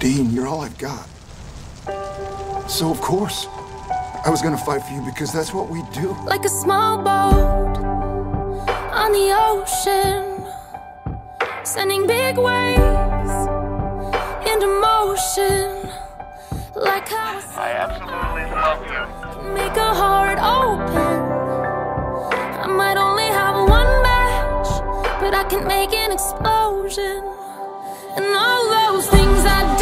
Dean, you're all I've got. So, of course, I was gonna fight for you because that's what we do. Like a small boat on the ocean, sending big waves into motion. Like how I absolutely love you. make a heart open. I might only have one match, but I can make an explosion. And all those things I didn't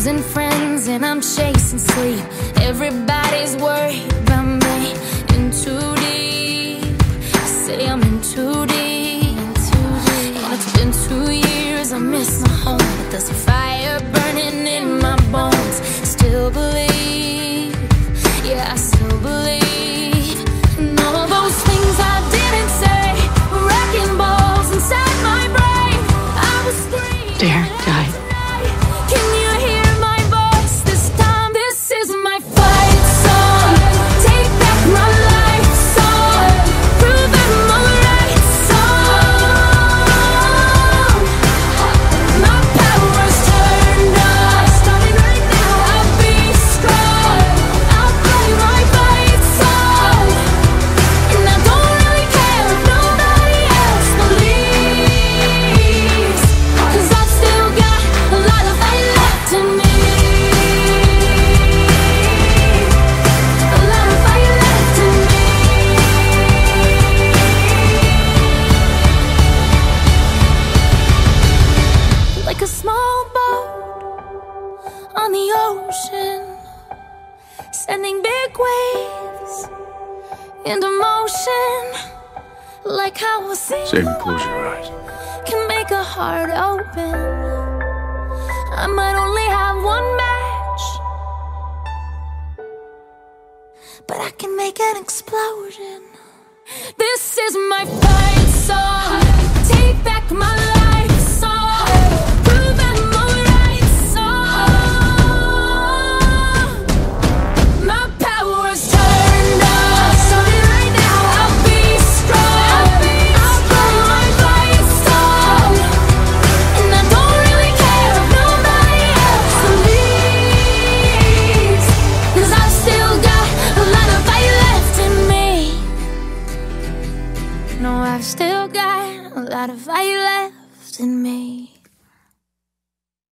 Losing friends and I'm chasing sleep. Everybody's worried about me. In too deep. Say I'm in too deep. And it's been two years, I miss my home. But there's a fire burning in my bones. Sending big waves into motion. Like how a Save single and close your eyes. can make a heart open. I might only have one match, but I can make an explosion. This is my fight song. No, I've still got a lot of fight left in me.